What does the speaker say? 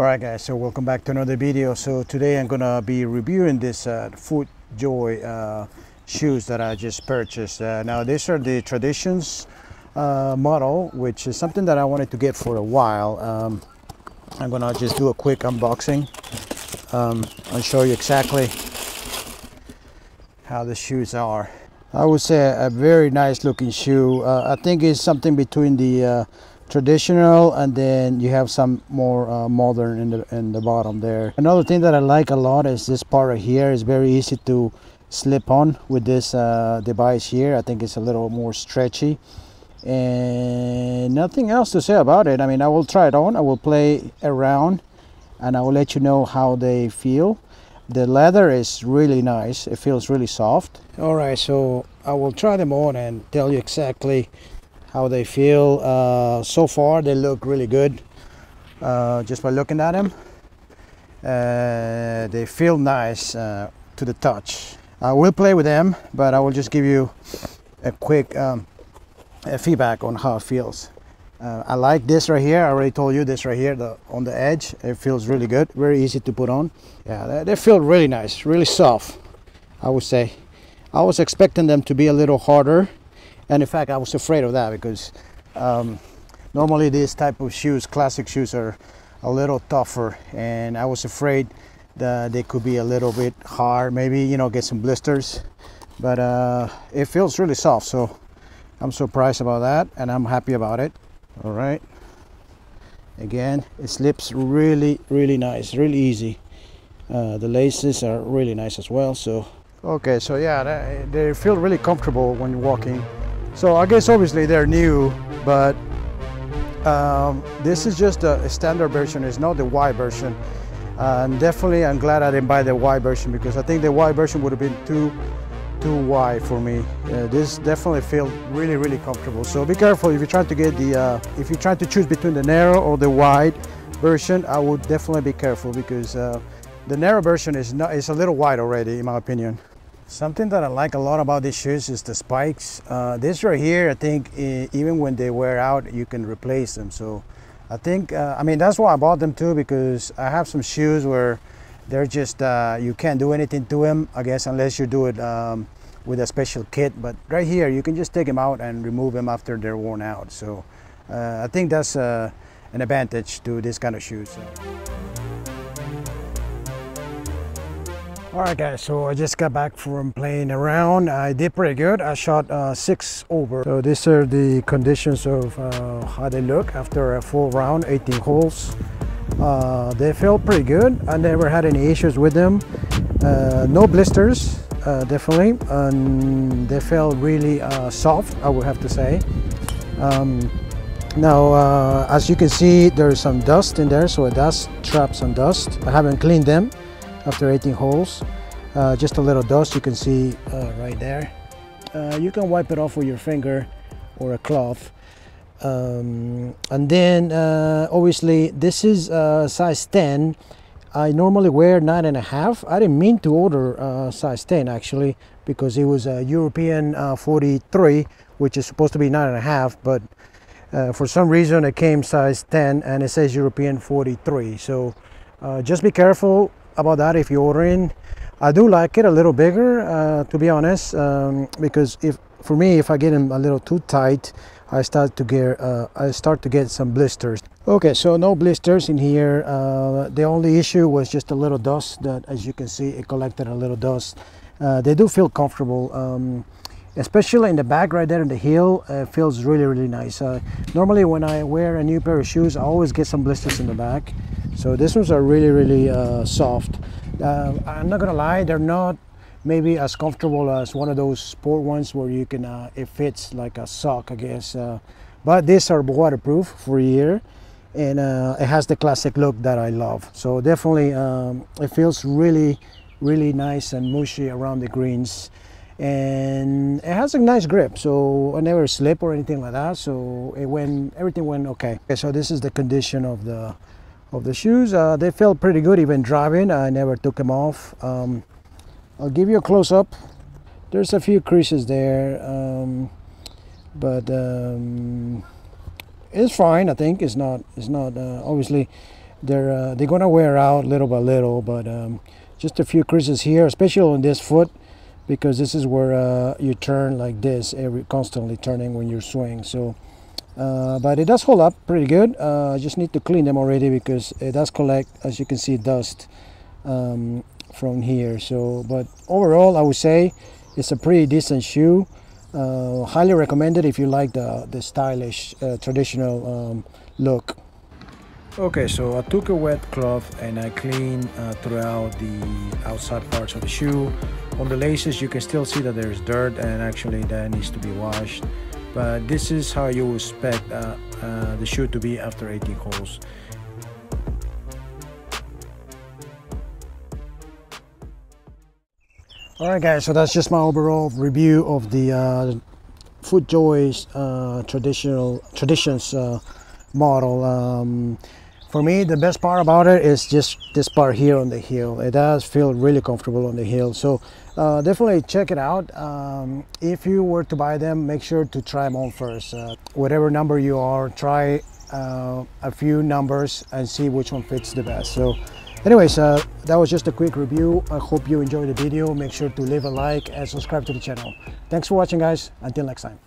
Alright guys, so welcome back to another video. So today I'm gonna be reviewing this uh, FootJoy uh, shoes that I just purchased. Uh, now these are the Traditions uh, model, which is something that I wanted to get for a while. Um, I'm gonna just do a quick unboxing. Um, I'll show you exactly how the shoes are. I would say a very nice looking shoe. Uh, I think it's something between the uh, traditional and then you have some more uh, modern in the in the bottom there. Another thing that i like a lot is this part right here. Is very easy to slip on with this uh, device here. I think it's a little more stretchy. And nothing else to say about it. I mean i will try it on. I will play around and i will let you know how they feel. The leather is really nice. It feels really soft. All right so i will try them on and tell you exactly how they feel. Uh, so far, they look really good uh, just by looking at them. Uh, they feel nice uh, to the touch. I will play with them, but I will just give you a quick um, feedback on how it feels. Uh, I like this right here. I already told you this right here the, on the edge. It feels really good, very easy to put on. Yeah, they, they feel really nice, really soft, I would say. I was expecting them to be a little harder and in fact I was afraid of that because um, normally these type of shoes classic shoes are a little tougher. And I was afraid that they could be a little bit hard maybe you know get some blisters. But uh, it feels really soft. So I'm surprised about that and I'm happy about it. All right. Again it slips really really nice really easy. Uh, the laces are really nice as well. So okay so yeah they, they feel really comfortable when you're walking so I guess obviously they're new, but um, this is just a standard version. It's not the Y version. And definitely I'm glad I didn't buy the Y version because I think the Y version would have been too too wide for me. Uh, this definitely feels really, really comfortable. So be careful if you're trying to get the, uh, if you're trying to choose between the narrow or the wide version, I would definitely be careful because uh, the narrow version is not, is a little wide already in my opinion. Something that I like a lot about these shoes is the spikes. Uh, this right here, I think even when they wear out, you can replace them. So I think, uh, I mean, that's why I bought them too, because I have some shoes where they're just, uh, you can't do anything to them, I guess, unless you do it um, with a special kit. But right here, you can just take them out and remove them after they're worn out. So uh, I think that's uh, an advantage to this kind of shoes. So. Alright guys, so I just got back from playing around. I did pretty good. I shot uh, six over. So these are the conditions of uh, how they look after a full round, 18 holes. Uh, they felt pretty good. I never had any issues with them. Uh, no blisters, uh, definitely. And they felt really uh, soft, I would have to say. Um, now, as you can see, there's some dust in there, so it does trap some dust. I haven't cleaned them after 18 holes. Uh, just a little dust you can see uh, right there. Uh, you can wipe it off with your finger or a cloth. Um, and then uh, obviously this is uh, size 10. I normally wear nine and a half. I didn't mean to order uh, size 10 actually because it was a European 43 which is supposed to be nine and a half but for some reason it came size 10 and it says European 43 so just be careful about that if you're ordering. I do like it a little bigger, uh, to be honest, um, because if for me, if I get them a little too tight, I start to get uh, I start to get some blisters. Okay, so no blisters in here. Uh, the only issue was just a little dust that, as you can see, it collected a little dust. Uh, they do feel comfortable. Um, especially in the back right there in the heel uh, feels really really nice uh, normally when I wear a new pair of shoes I always get some blisters in the back so these ones are really really uh, soft uh, I'm not gonna lie they're not maybe as comfortable as one of those sport ones where you can uh, it fits like a sock I guess uh, but these are waterproof for a year and it has the classic look that I love so definitely um, it feels really really nice and mushy around the greens and it has a nice grip so I never slip or anything like that so it went everything went okay. okay so this is the condition of the of the shoes. Uh, they felt pretty good even driving. I never took them off. Um, I'll give you a close-up. There's a few creases there um, but um, it's fine I think. It's not it's not uh, obviously they're uh, they're gonna wear out little by little but um, just a few creases here especially on this foot because this is where uh, you turn like this every constantly turning when you're swing. So uh, but it does hold up pretty good uh, I just need to clean them already because it does collect as you can see dust um, from here so but overall I would say it's a pretty decent shoe uh, highly recommended if you like the, the stylish uh, traditional um, look Okay, so I took a wet cloth and I cleaned uh, throughout the outside parts of the shoe. On the laces you can still see that there's dirt and actually that needs to be washed. But this is how you expect uh, uh, the shoe to be after 18 holes. Alright guys, so that's just my overall review of the uh, FootJoy's uh, traditional traditions uh, model. Um, for me, the best part about it is just this part here on the heel. It does feel really comfortable on the heel. So uh, definitely check it out. Um, if you were to buy them, make sure to try them on first. Uh, whatever number you are, try uh, a few numbers and see which one fits the best. So anyways, uh, that was just a quick review. I hope you enjoyed the video. Make sure to leave a like and subscribe to the channel. Thanks for watching guys. Until next time.